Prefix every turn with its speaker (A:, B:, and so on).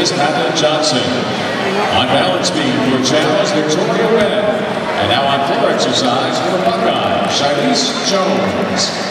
A: is Hannah Johnson. On balance beam for Channels, Victoria Red. And now on floor exercise for the Buckeye, Shilese Jones.